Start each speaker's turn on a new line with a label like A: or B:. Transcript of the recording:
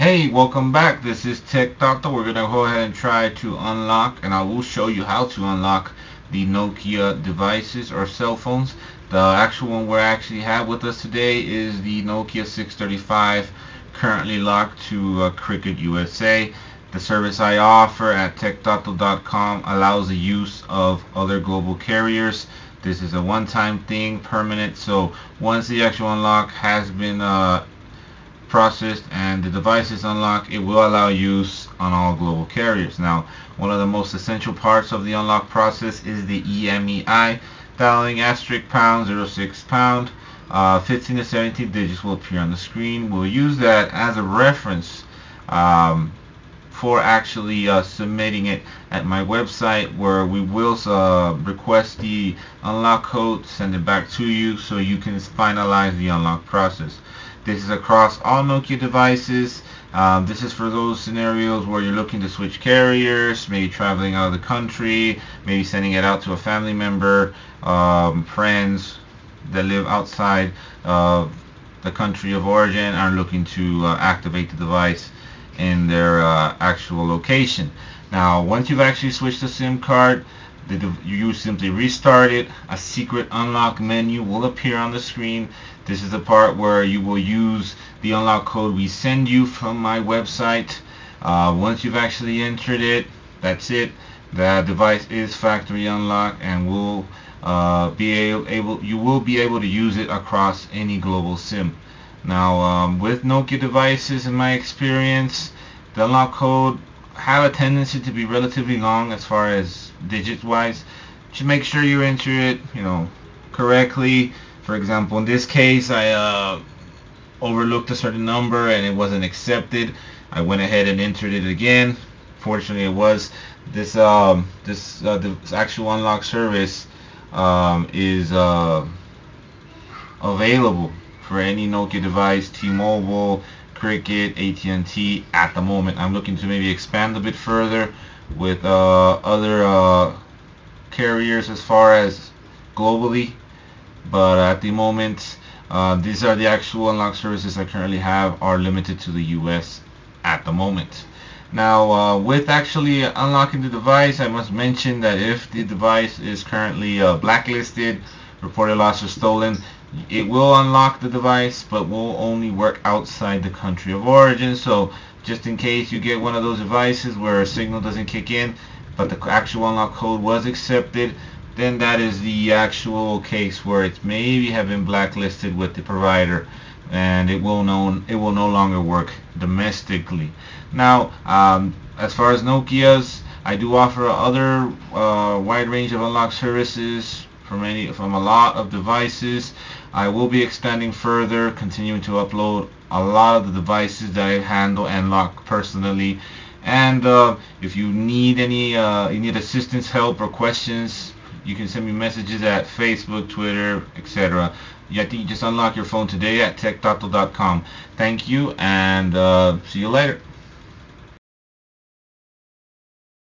A: Hey, welcome back. This is Techtato. We're going to go ahead and try to unlock, and I will show you how to unlock the Nokia devices or cell phones. The actual one we actually have with us today is the Nokia 635, currently locked to uh, Cricket USA. The service I offer at techtato.com allows the use of other global carriers. This is a one-time thing, permanent. So once the actual unlock has been uh, processed and the device is unlocked, it will allow use on all global carriers. Now, one of the most essential parts of the unlock process is the IMEI. Dialing asterisk pound 06 pound. Uh, 15 to 17 digits will appear on the screen. We'll use that as a reference um, for actually uh, submitting it at my website where we will uh, request the unlock code, send it back to you so you can finalize the unlock process. This is across all Nokia devices. Um, this is for those scenarios where you're looking to switch carriers, maybe traveling out of the country, maybe sending it out to a family member, um, friends that live outside of the country of origin are looking to uh, activate the device in their uh, actual location. Now, once you've actually switched the SIM card, the, you simply restart it. A secret unlock menu will appear on the screen. This is the part where you will use the unlock code we send you from my website. Uh, once you've actually entered it, that's it. The device is factory unlocked and will uh, be able, able, you will be able to use it across any global SIM. Now, um, with Nokia devices, in my experience, the unlock code have a tendency to be relatively long as far as digits wise. Just make sure you enter it, you know, correctly. For example, in this case, I uh, overlooked a certain number and it wasn't accepted. I went ahead and entered it again. Fortunately, it was. This um, this uh, this actual unlock service um, is uh, available for any Nokia device, T-Mobile, Cricket, AT&T at the moment. I'm looking to maybe expand a bit further with uh, other uh, carriers as far as globally. But at the moment, uh, these are the actual unlock services I currently have are limited to the US at the moment. Now, uh, with actually unlocking the device, I must mention that if the device is currently uh, blacklisted, reported lost or stolen, it will unlock the device but will only work outside the country of origin. So just in case you get one of those devices where a signal doesn't kick in but the actual unlock code was accepted then that is the actual case where it maybe have been blacklisted with the provider and it will no it will no longer work domestically. Now um, as far as Nokia's I do offer other uh, wide range of unlock services from any from a lot of devices. I will be expanding further, continuing to upload a lot of the devices that I handle and lock personally. And uh, if you need any, uh, you need assistance, help, or questions, you can send me messages at Facebook, Twitter, etc. I think you just unlock your phone today at techtato.com. Thank you, and uh, see you later.